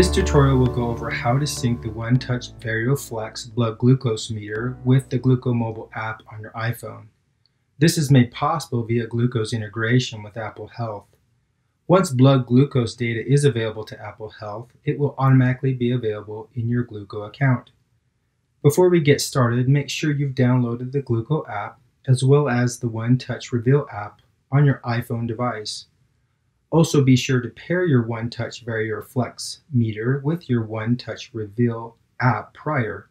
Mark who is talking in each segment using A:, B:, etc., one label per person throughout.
A: This tutorial will go over how to sync the OneTouch Verio Flex blood glucose meter with the Glooko mobile app on your iPhone. This is made possible via Glooko's integration with Apple Health. Once blood glucose data is available to Apple Health, it will automatically be available in your Glooko account. Before we get started, make sure you've downloaded the Glooko app as well as the OneTouch Reveal app on your iPhone device. Also be sure to pair your OneTouch Verio Flex meter with your OneTouch Reveal app prior.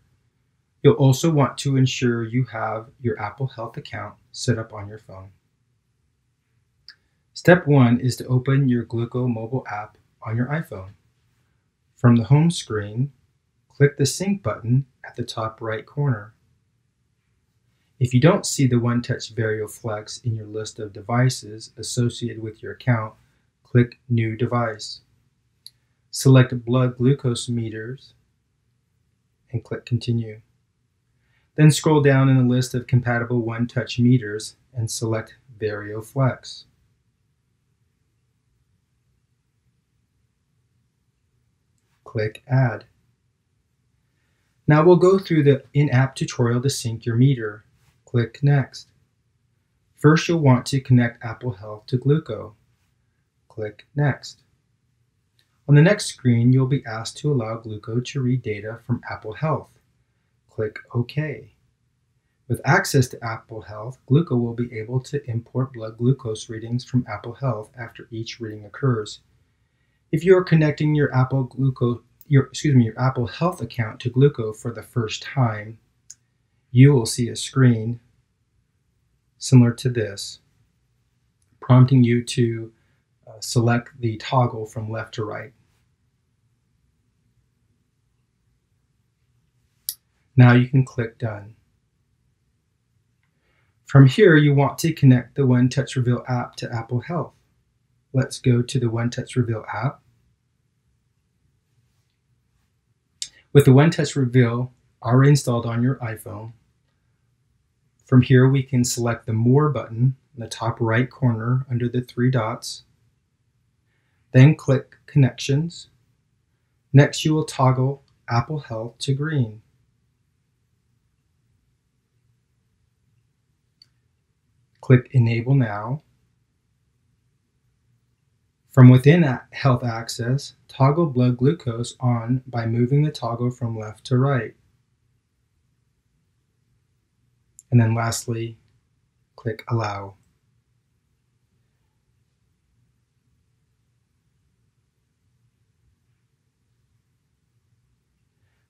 A: You'll also want to ensure you have your Apple Health account set up on your phone. Step one is to open your Glooko mobile app on your iPhone. From the home screen, click the Sync button at the top right corner. If you don't see the OneTouch VarioFlex in your list of devices associated with your account, click New Device. Select Blood Glucose Meters and click Continue. Then scroll down in the list of compatible OneTouch meters and select Verio Flex. click Add. Now we'll go through the in-app tutorial to sync your meter. Click Next. First, you'll want to connect Apple Health to Glooko. Click Next. On the next screen, you'll be asked to allow Glooko to read data from Apple Health. Click OK. With access to Apple Health, Glooko will be able to import blood glucose readings from Apple Health after each reading occurs. If you are connecting your Apple Glooko, your excuse me, your Apple Health account to Glooko for the first time, you will see a screen similar to this, prompting you to Uh, select the toggle from left to right. Now you can click Done. From here, you want to connect the OneTouch Reveal app to Apple Health. Let's go to the OneTouch Reveal app. With the OneTouch Reveal already installed on your iPhone, from here we can select the More button in the top right corner under the three dots. Then click Connections. Next you will toggle Apple Health to green. Click Enable Now. From within Health Access, toggle blood glucose on by moving the toggle from left to right. And then lastly, click Allow.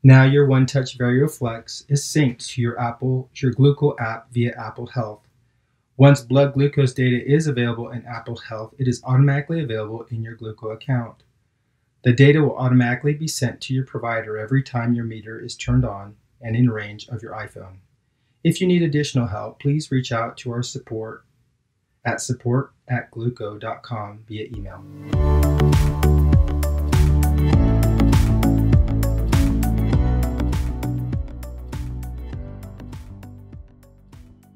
A: Now your OneTouch Verio Flex is synced to your Apple, your Glooko app via Apple Health. Once blood glucose data is available in Apple Health, it is automatically available in your Glooko account. The data will automatically be sent to your provider every time your meter is turned on and in range of your iPhone. If you need additional help, please reach out to our support at support at glooko.com via email.